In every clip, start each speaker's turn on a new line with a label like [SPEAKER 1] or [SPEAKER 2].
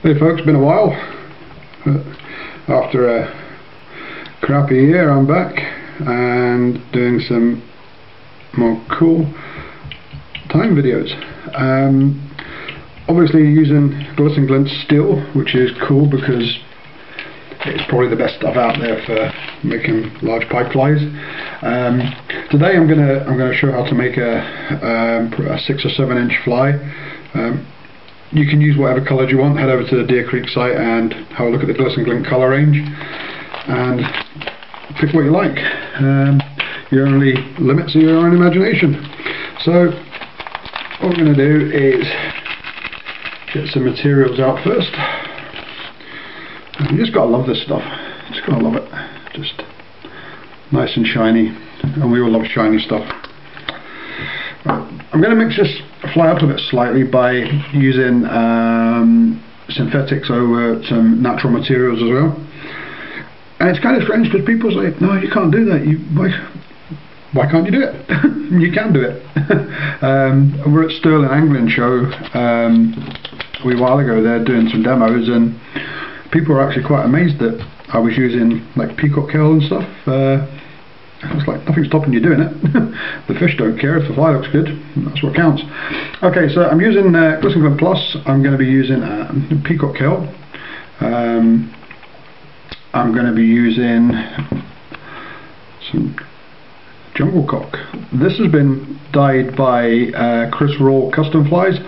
[SPEAKER 1] Hey folks, been a while. After a crappy year I'm back and doing some more cool time videos. Um, obviously using Gliss n Glint steel, which is cool because it's probably the best stuff out there for making large pike flies. Um, today I'm gonna I'm gonna show how to make a, um, a six or seven inch fly. You can use whatever colours you want. Head over to the Deer Creek site and have a look at the Gliss n Glint colour range and pick what you like. Um, your only limits are your own imagination. So what we're going to do is get some materials out first. You just got to love this stuff. Just got to love it. Just nice and shiny, and we all love shiny stuff. I'm going to mix this fly up a bit slightly by using um, synthetics over some natural materials as well. And it's kind of strange because people say, no, you can't do that. You why, why can't you do it? you can do it. um, we're at Stirling Angling Show um, a wee while ago. They're doing some demos, and people were actually quite amazed that I was using like peacock herl and stuff. Uh, it's like nothing's stopping you doing it. the fish don't care if the fly looks good. That's what counts. Okay, so I'm using uh, Plus. I'm going to be using uh, Peacock Kelp. Um, I'm going to be using some Jungle Cock. This has been dyed by uh, Chris Raw Custom Flies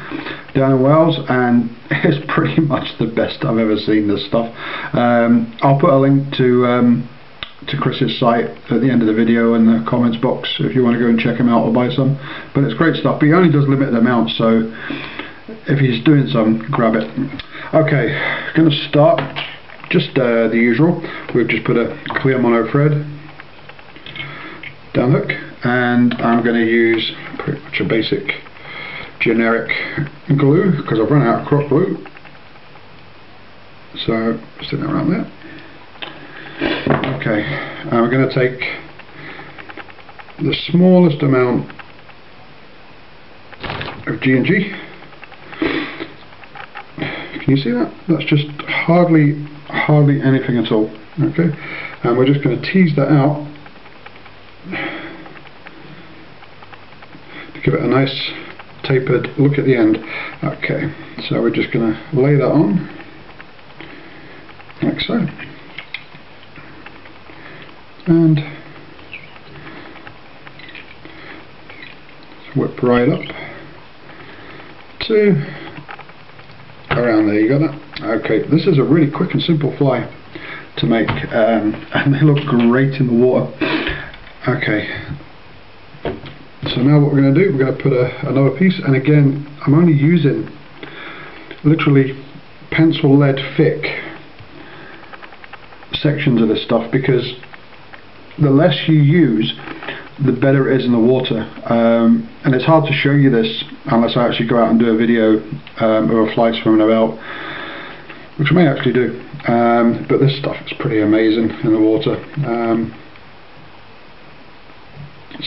[SPEAKER 1] down in Wales and it's pretty much the best I've ever seen this stuff. Um, I'll put a link to um, to Chris's site at the end of the video in the comments box if you want to go and check him out or buy some. But it's great stuff. But he only does limited amounts so if he's doing some grab it. Okay going to start just uh, the usual. We've just put a clear mono thread down hook and I'm going to use pretty much a basic generic glue because I've run out of crop glue. So stick that around there Okay, we're going to take the smallest amount of G&G. Can you see that? That's just hardly, hardly anything at all. Okay, and we're just going to tease that out to give it a nice tapered look at the end. Okay, so we're just going to lay that on like so and whip right up to around there you got that okay this is a really quick and simple fly to make um, and they look great in the water. Okay. So now what we're going to do we're going to put a, another piece and again I'm only using literally pencil lead thick sections of this stuff because the less you use the better it is in the water. Um, and it's hard to show you this unless I actually go out and do a video um, of a fly swimming about which I may actually do. Um, but this stuff is pretty amazing in the water. Um,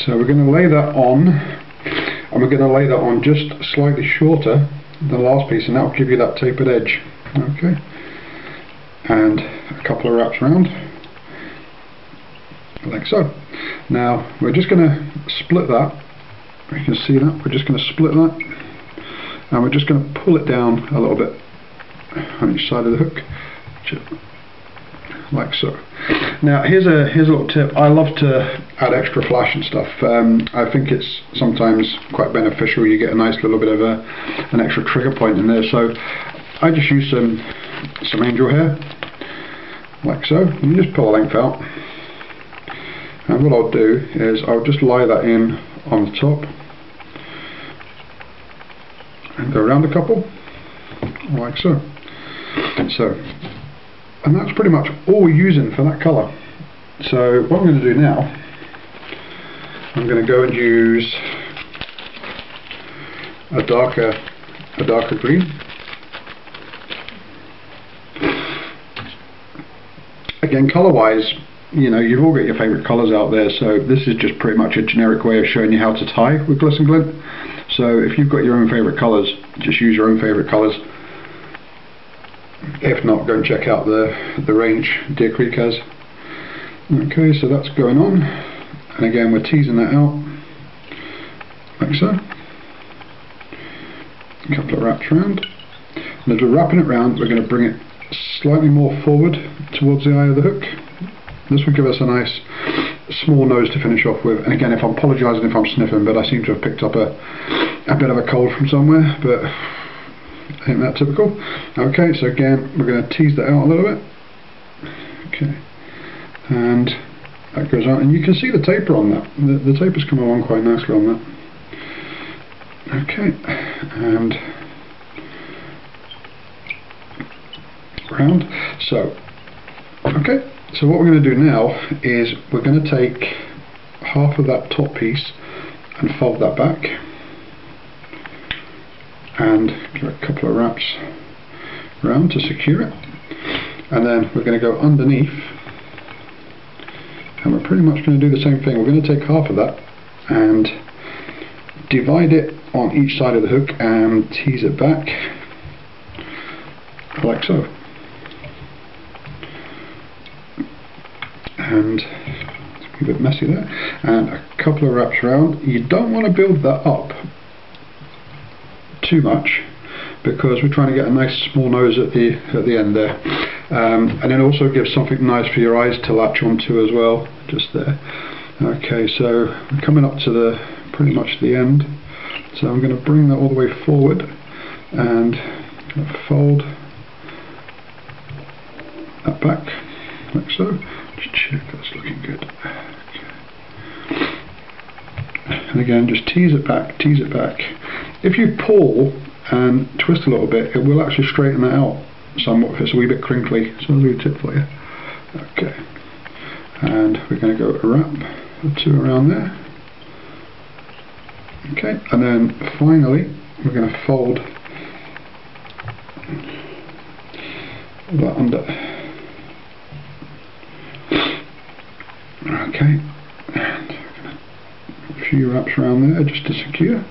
[SPEAKER 1] so we're going to lay that on and we're going to lay that on just slightly shorter than the last piece and that will give you that tapered edge. Okay. And a couple of wraps around like so. Now we're just going to split that. You can see that. We're just going to split that and we're just going to pull it down a little bit on each side of the hook like so. Now here's a here's a little tip. I love to add extra flash and stuff. Um, I think it's sometimes quite beneficial. You get a nice little bit of a an extra trigger point in there. So I just use some some angel hair like so. You just pull a length out and what I'll do is I'll just lie that in on the top and go around a couple like so. So and that's pretty much all we're using for that colour. So what I'm going to do now I'm going to go and use a darker a darker green. Again colour wise you know, you've all got your favourite colours out there, so this is just pretty much a generic way of showing you how to tie with Gliss n Glint. So if you've got your own favourite colours, just use your own favourite colours. If not, go and check out the, the range Deer Creek has. Okay, so that's going on. And again, we're teasing that out, like so. A couple of wraps around. And as we're wrapping it round, we're going to bring it slightly more forward towards the eye of the hook. This will give us a nice small nose to finish off with. And again, if I'm apologising if I'm sniffing, but I seem to have picked up a, a bit of a cold from somewhere, but I think that's typical. Okay, so again, we're going to tease that out a little bit. Okay, and that goes on, and you can see the taper on that. The, the taper's come along quite nicely on that. Okay, and round. So, okay, so what we're going to do now is we're going to take half of that top piece and fold that back and give a couple of wraps around to secure it. And then we're going to go underneath and we're pretty much going to do the same thing. We're going to take half of that and divide it on each side of the hook and tease it back like so and a bit messy there. And a couple of wraps around you don't want to build that up too much because we're trying to get a nice small nose at the at the end there. Um, and then also give something nice for your eyes to latch onto as well just there. Okay so we're coming up to the pretty much the end. So I'm going to bring that all the way forward and fold that back like so check that's looking good okay. and again just tease it back tease it back if you pull and twist a little bit, it will actually straighten that out somewhat if it's a wee bit crinkly. So a little tip for you. Okay. And we're going to go wrap two around there. Okay, and then finally we're going to fold that under. Okay, and a few wraps around there just to secure.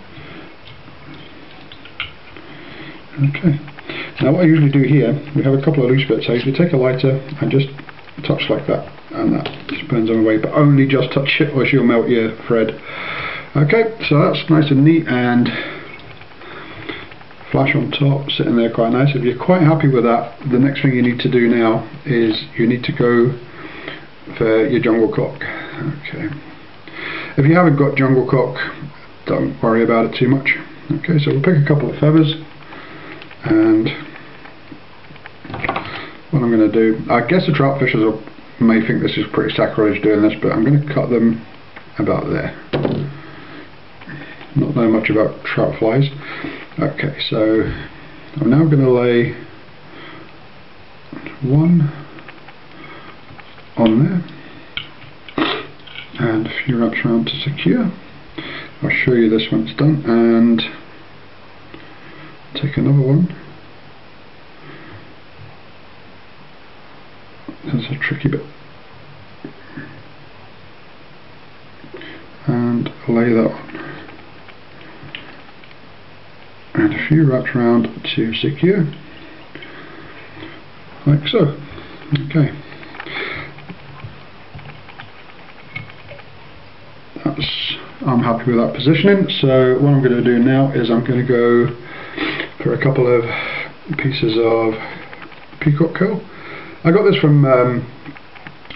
[SPEAKER 1] Okay. Now what I usually do here, we have a couple of loose bits. I usually take a lighter and just touch like that, and that just burns them away. But only just touch it, or she'll melt your thread. Okay, so that's nice and neat and flash on top, sitting there quite nice. If you're quite happy with that, the next thing you need to do now is you need to go for your jungle cock. Okay. If you haven't got jungle cock, don't worry about it too much. Okay, so we'll pick a couple of feathers and what I'm going to do, I guess the trout fishers may think this is pretty sacrilege doing this, but I'm going to cut them about there. Not know much about trout flies. Okay, so I'm now going to lay one on there. And a few wraps around to secure. I'll show you this when it's done. And take another one. That's a tricky bit. And lay that on. And a few wraps around to secure like so. Okay that's I'm happy with that positioning so what I'm going to do now is I'm going to go for a couple of pieces of peacock herl. I got this from um,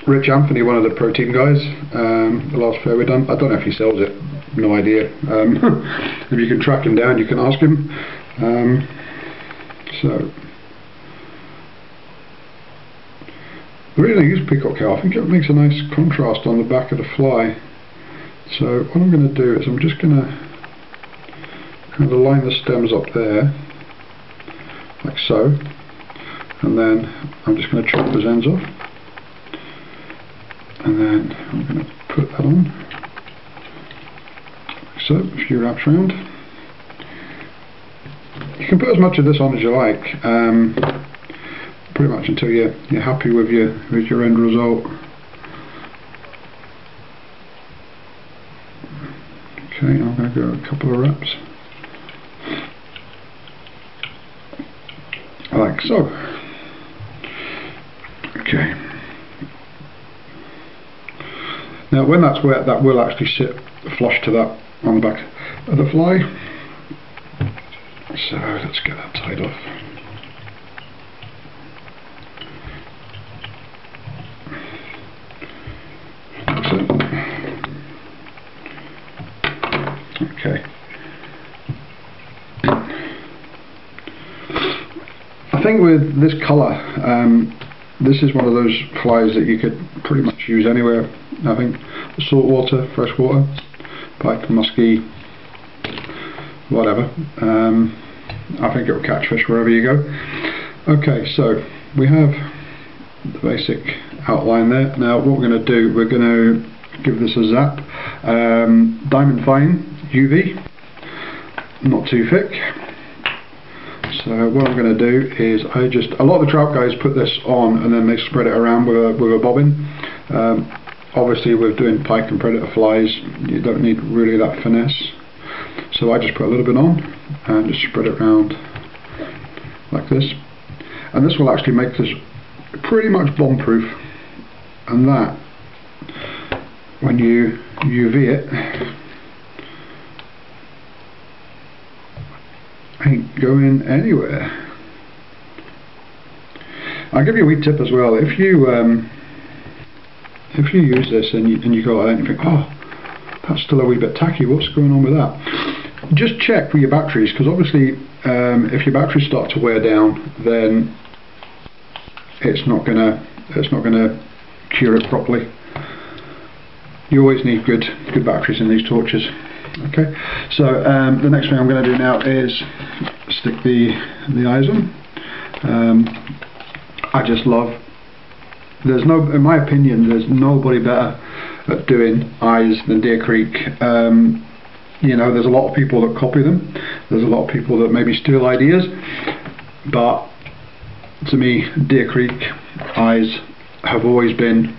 [SPEAKER 1] Rich Anthony, one of the protein guys, um, the last fair we done. I don't know if he sells it, no idea. Um, if you can track him down, you can ask him. Um, so, I use peacock herl, I think it makes a nice contrast on the back of the fly. So what I'm going to do is I'm just going to kind of line the stems up there like so and then I'm just going to chop those ends off. And then I'm going to put that on. Like so, a few wraps around you can put as much of this on as you like um, pretty much until you're, you're happy with your, with your end result I'm going to go a couple of wraps like so. Okay. Now when that's wet that will actually sit flush to that on the back of the fly. So let's get that tied off. That's it. Okay. I think with this colour, um, this is one of those flies that you could pretty much use anywhere. I think salt water, fresh water, pike, muskie, whatever. Um, I think it will catch fish wherever you go. Okay, so we have the basic outline there. Now what we're going to do, we're going to give this a zap. Um, Diamond Fine UV, not too thick. So what I'm going to do is I just, a lot of the trout guys put this on and then they spread it around with a, with a bobbin. Um, obviously with doing pike and predator flies you don't need really that finesse. So I just put a little bit on and just spread it around like this. And this will actually make this pretty much bomb proof and that when you UV it ain't going anywhere. I'll give you a wee tip as well. If you um, if you use this and you, and you go out and think, oh, that's still a wee bit tacky. What's going on with that? Just check for your batteries because obviously, um, if your batteries start to wear down, then it's not gonna it's not gonna cure it properly. You always need good good batteries in these torches. Okay, so um, the next thing I'm going to do now is stick the the eyes on. Um, I just love. There's no, in my opinion, there's nobody better at doing eyes than Deer Creek. Um, you know, there's a lot of people that copy them. There's a lot of people that maybe steal ideas, but to me, Deer Creek eyes have always been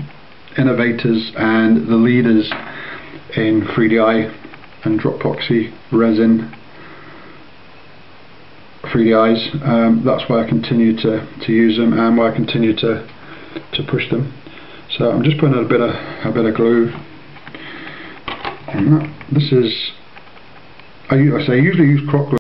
[SPEAKER 1] innovators and the leaders in 3D eye and drop epoxy resin 3D eyes. Um, that's why I continue to, to use them and why I continue to to push them. So I'm just putting a bit of a bit of glue that. This is I, I say I usually use crock glue